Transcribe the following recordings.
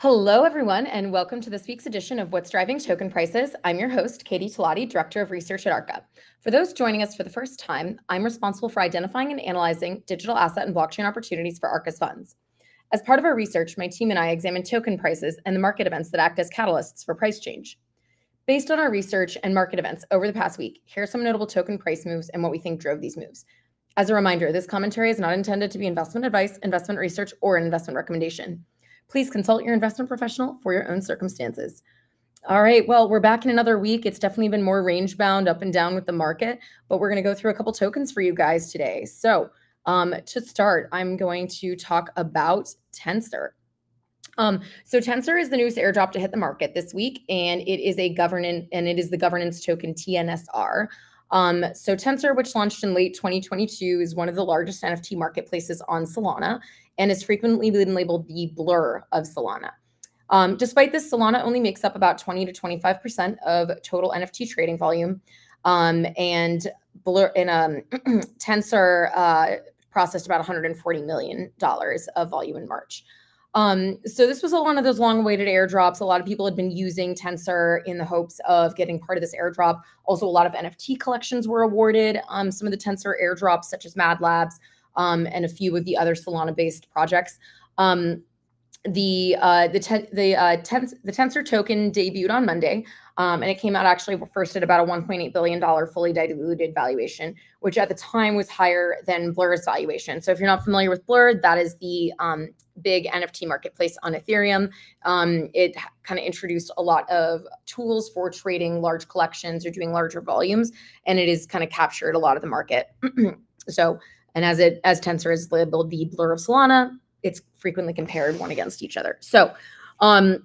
Hello, everyone, and welcome to this week's edition of What's Driving Token Prices. I'm your host, Katie Talati, Director of Research at ARCA. For those joining us for the first time, I'm responsible for identifying and analyzing digital asset and blockchain opportunities for ARCA's funds. As part of our research, my team and I examine token prices and the market events that act as catalysts for price change. Based on our research and market events over the past week, here are some notable token price moves and what we think drove these moves. As a reminder, this commentary is not intended to be investment advice, investment research, or an investment recommendation. Please consult your investment professional for your own circumstances. All right, well, we're back in another week. It's definitely been more range bound up and down with the market, but we're going to go through a couple tokens for you guys today. So, um, to start, I'm going to talk about Tensor. Um, so Tensor is the newest airdrop to hit the market this week, and it is a governance and it is the governance token TNSR. Um, so Tensor, which launched in late 2022, is one of the largest NFT marketplaces on Solana and has frequently been labeled the blur of Solana. Um, despite this, Solana only makes up about 20 to 25% of total NFT trading volume. Um, and Blur in um, Tensor uh, processed about 140 million dollars of volume in March. Um, so this was one of those long-awaited airdrops. A lot of people had been using Tensor in the hopes of getting part of this airdrop. Also, a lot of NFT collections were awarded. Um, some of the Tensor airdrops, such as Mad Lads, um, and a few of the other Solana-based projects. Um, the uh, the the uh, tens, the Tensor token debuted on Monday, um, and it came out actually first at about a 1.8 billion dollar fully diluted valuation, which at the time was higher than Blur's valuation. So if you're not familiar with Blur, that is the um, big NFT marketplace on Ethereum. Um, it kind of introduced a lot of tools for trading large collections or doing larger volumes, and it has kind of captured a lot of the market. so and as it as Tensor is labeled the blur of Solana, it's frequently compared one against each other. So um,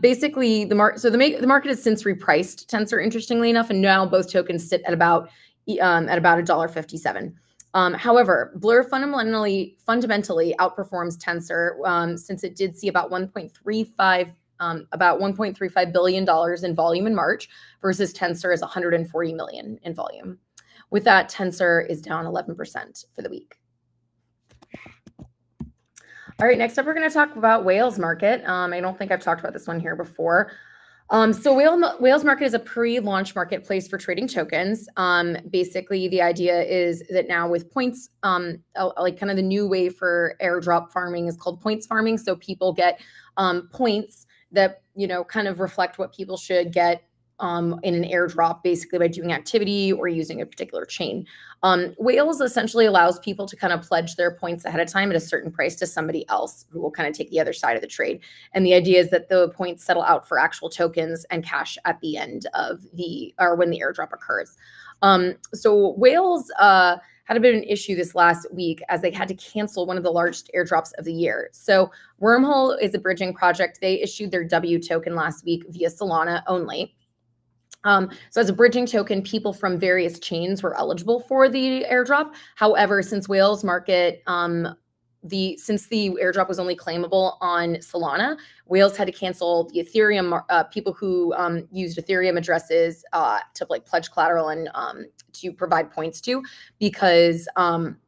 basically the market so the, the market has since repriced Tensor interestingly enough, and now both tokens sit at about um, at about a dollar fifty seven. Um, however, Blur fundamentally fundamentally outperforms Tensor um, since it did see about 1.35 um, about 1.35 billion dollars in volume in March versus Tensor is 140 million in volume. With that, Tensor is down 11% for the week. All right, next up, we're going to talk about Whales Market. Um, I don't think I've talked about this one here before. Um, so Whale, Whales Market is a pre-launch marketplace for trading tokens. Um, basically, the idea is that now with points, um, like kind of the new way for airdrop farming is called points farming. So people get um, points that you know kind of reflect what people should get um, in an airdrop, basically by doing activity or using a particular chain. Um, Whales essentially allows people to kind of pledge their points ahead of time at a certain price to somebody else who will kind of take the other side of the trade. And the idea is that the points settle out for actual tokens and cash at the end of the or when the airdrop occurs. Um, so Whales uh, had a bit of an issue this last week as they had to cancel one of the largest airdrops of the year. So Wormhole is a bridging project. They issued their W token last week via Solana only. Um, so as a bridging token, people from various chains were eligible for the airdrop. However, since Whales Market, um, the since the airdrop was only claimable on Solana, Whales had to cancel the Ethereum uh, people who um, used Ethereum addresses uh, to like pledge collateral and um, to provide points to because um,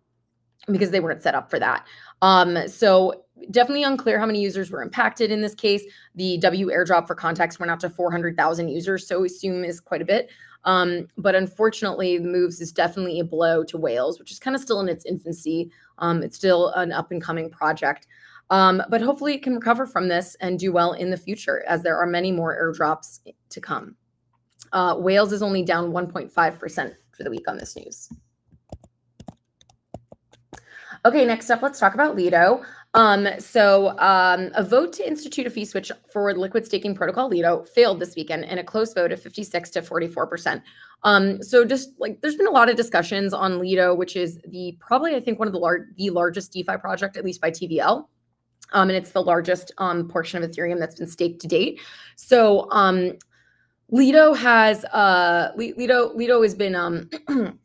because they weren't set up for that. Um, so definitely unclear how many users were impacted in this case. The W airdrop for context went out to 400,000 users, so assume is quite a bit. Um, but unfortunately, the moves is definitely a blow to Whales, which is kind of still in its infancy. Um, it's still an up and coming project. Um, but hopefully it can recover from this and do well in the future as there are many more airdrops to come. Uh, Whales is only down 1.5% for the week on this news. Okay, next up, let's talk about Lido. Um, so um, a vote to institute a fee switch for liquid staking protocol Lido failed this weekend in a close vote of 56 to 44%. Um, so just like there's been a lot of discussions on Lido, which is the probably I think one of the large the largest DeFi project, at least by TVL. Um, and it's the largest um, portion of Ethereum that's been staked to date. So um, Lido has uh, Lido Lido has been um,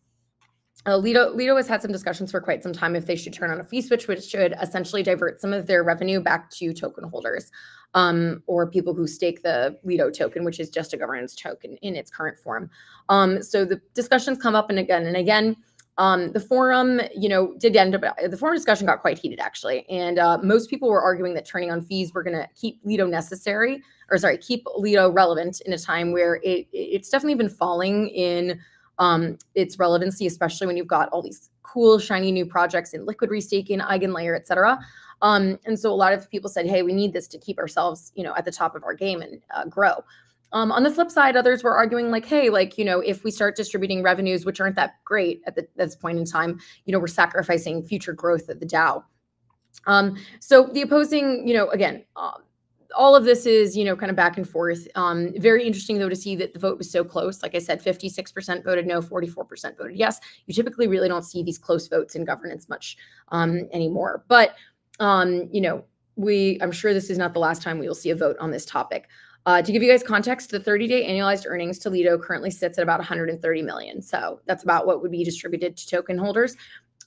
Uh, Lido, Lido has had some discussions for quite some time if they should turn on a fee switch, which should essentially divert some of their revenue back to token holders um, or people who stake the Lido token, which is just a governance token in its current form. Um, so the discussions come up and again and again. Um, the forum, you know, did end up the forum discussion got quite heated actually, and uh, most people were arguing that turning on fees were going to keep Lido necessary, or sorry, keep Lido relevant in a time where it it's definitely been falling in um, its relevancy, especially when you've got all these cool shiny new projects in liquid restaking, eigenlayer, et cetera. Um, and so a lot of people said, hey, we need this to keep ourselves, you know, at the top of our game and uh, grow. Um, on the flip side, others were arguing like, hey, like, you know, if we start distributing revenues, which aren't that great at the, this point in time, you know, we're sacrificing future growth of the DAO. Um, so the opposing, you know, again, uh, all of this is, you know, kind of back and forth. Um, very interesting though to see that the vote was so close. Like I said, 56% voted no, 44% voted yes. You typically really don't see these close votes in governance much um, anymore. But um, you know, we I'm sure this is not the last time we will see a vote on this topic. Uh, to give you guys context, the 30-day annualized earnings to Lido currently sits at about 130 million. So that's about what would be distributed to token holders.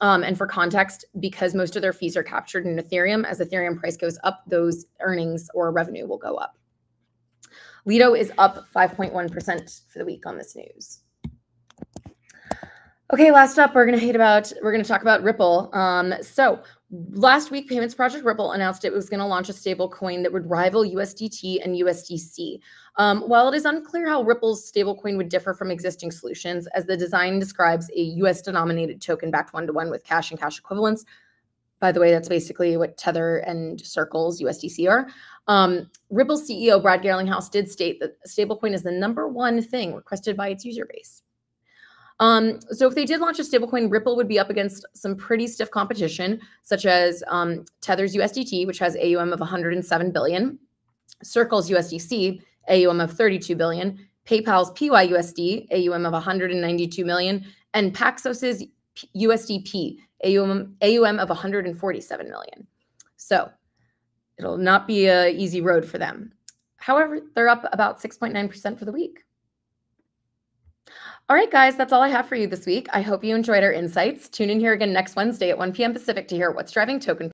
Um, and for context, because most of their fees are captured in Ethereum, as Ethereum price goes up, those earnings or revenue will go up. Lido is up 5.1% for the week on this news. Okay, last up, we're gonna hate about we're gonna talk about Ripple. Um, so last week, Payments Project Ripple announced it was going to launch a stable coin that would rival USDT and USDC. Um, while it is unclear how Ripple's stablecoin would differ from existing solutions, as the design describes a US denominated token backed one to one with cash and cash equivalents. By the way, that's basically what Tether and Circle's USDC are. Um, Ripple CEO Brad Garlinghouse did state that stablecoin is the number one thing requested by its user base. Um, so if they did launch a stablecoin, Ripple would be up against some pretty stiff competition, such as um, Tether's USDT, which has AUM of 107 billion, Circle's USDC, AUM of 32 billion, PayPal's PYUSD, AUM of 192 million, and Paxos's USDP, AUM, AUM of 147 million. So it'll not be an easy road for them. However, they're up about 6.9% for the week. All right, guys, that's all I have for you this week. I hope you enjoyed our insights. Tune in here again next Wednesday at 1 p.m. Pacific to hear what's driving token